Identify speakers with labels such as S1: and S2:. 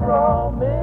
S1: from me.